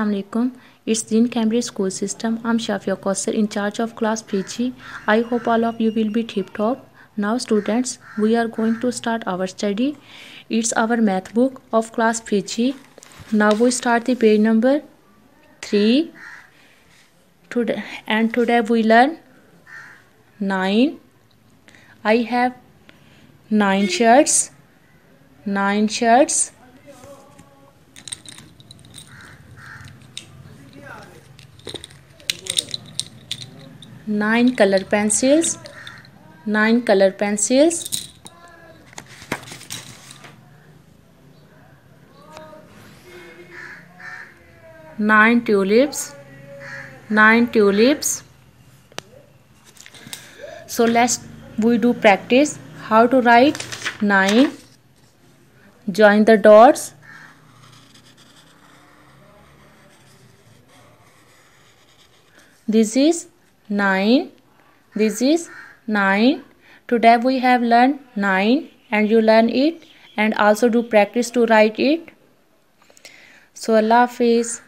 alaikum. It's Deen Cambridge School System. I'm Shafia Kausar in charge of class PG. I hope all of you will be tip top. Now students, we are going to start our study. It's our math book of class PG. Now we start the page number 3. Today and today we learn 9. I have 9 shirts. 9 shirts. Nine colour pencils nine colour pencils nine tulips nine tulips so let's we do practice how to write nine join the dots this is 9 this is 9 today we have learned 9 and you learn it and also do practice to write it. So allah hafiz